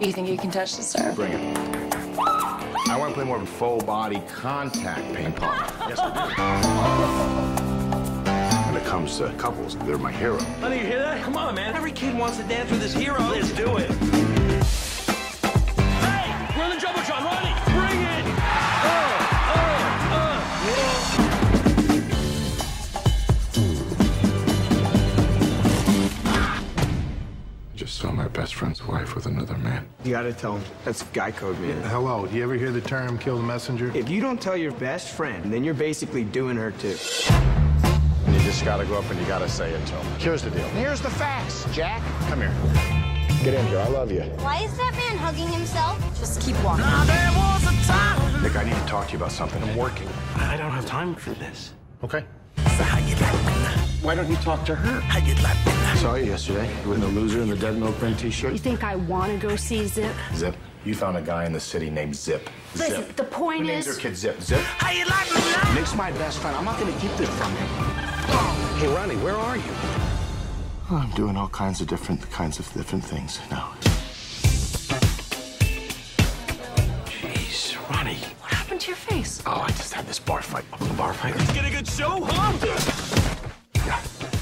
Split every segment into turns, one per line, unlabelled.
You think you can touch the star?
Bring it. I want to play more of a full body contact ping pong. Yes, I do. When it comes to couples, they're my hero.
Honey, you hear that? Come on, man. Every kid wants to dance with his hero. Let's do it. Hey, we're the
Just saw my best friend's wife with another man.
You gotta tell him. That's guy code, man.
Hello, do you ever hear the term kill the messenger?
If you don't tell your best friend, then you're basically doing her too.
And you just gotta go up and you gotta say it to him. Here's the deal. Here's the facts, Jack. Come here. Get in here. I love you.
Why is that man hugging himself?
Just keep walking. Now there was a time.
Nick, I need to talk to you about something. I'm working.
I don't have time for this.
Okay. Why don't you talk to her? How you laughing? I saw you yesterday with the loser in the dead milk print t-shirt.
You think I want to go see Zip?
Zip. You found a guy in the city named Zip.
Listen,
Zip.
the point
Who names
is-
their kid Zip? Zip. How you laughing? Nick's my best friend. I'm not going to keep this from him.
Hey, Ronnie, where are you?
I'm doing all kinds of different kinds of different things now.
Jeez, Ronnie.
What happened to your face?
Oh, I just had this bar fight.
A bar fight. Let's get a good show, huh?
Yeah. I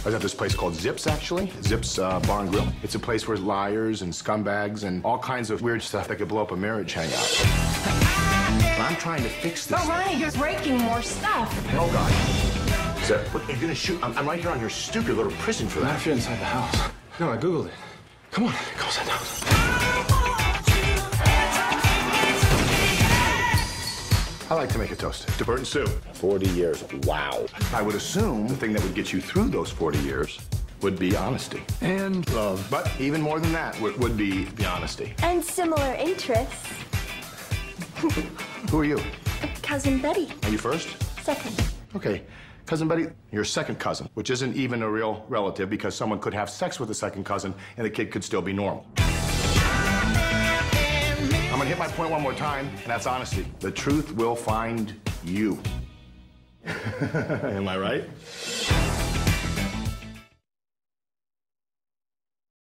was at this place called Zips, actually. Zips uh, Bar and Grill. It's a place where liars and scumbags and all kinds of weird stuff that could blow up a marriage hang out. But I'm trying to fix this.
Oh, Ronnie, you're breaking more stuff.
Oh, God. Zip, what, you're gonna shoot? I'm, I'm right here on your stupid little prison for that.
If you're inside the house. No, I Googled it. Come on, go inside the
I like to make a toast to Bert and Sue. 40 years. Wow. I would assume the thing that would get you through those 40 years would be honesty.
And love.
But even more than that would, would be the honesty.
And similar interests.
Who are you?
Cousin Betty,
Are you first?
second.
Okay. Cousin Betty, your second cousin, which isn't even a real relative because someone could have sex with a second cousin and the kid could still be normal. I'm gonna hit my point one more time, and that's honesty. The truth will find you. Am I right?